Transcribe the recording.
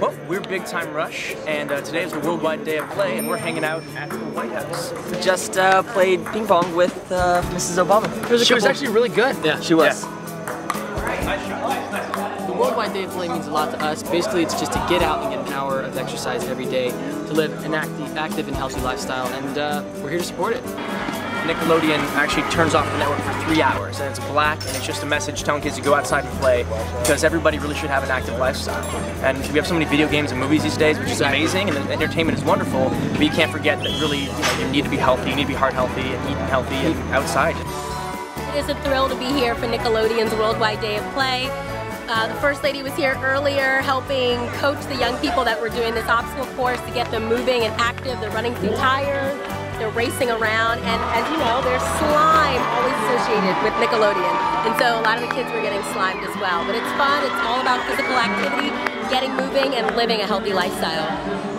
Well, we're Big Time Rush, and uh, today is the Worldwide Day of Play, and we're hanging out at the White House. We just uh, played ping pong with uh, Mrs. Obama. Was she was actually really good. Yeah, she was. The Worldwide Day of Play means a lot to us. Basically, it's just to get out and get an hour of exercise every day, to live an active, active and healthy lifestyle, and uh, we're here to support it. Nickelodeon actually turns off the network for three hours, and it's black, and it's just a message telling kids to go outside and play, because everybody really should have an active lifestyle. And we have so many video games and movies these days, which is amazing, and the entertainment is wonderful, but you can't forget that really, you know, you need to be healthy, you need to be heart healthy, and eating healthy, and outside. It is a thrill to be here for Nickelodeon's Worldwide Day of Play. Uh, the First Lady was here earlier helping coach the young people that were doing this obstacle course to get them moving and active. They're running through tires, they're racing around, and as you know, there's slime always associated with Nickelodeon. And so a lot of the kids were getting slimed as well. But it's fun, it's all about physical activity, getting moving, and living a healthy lifestyle.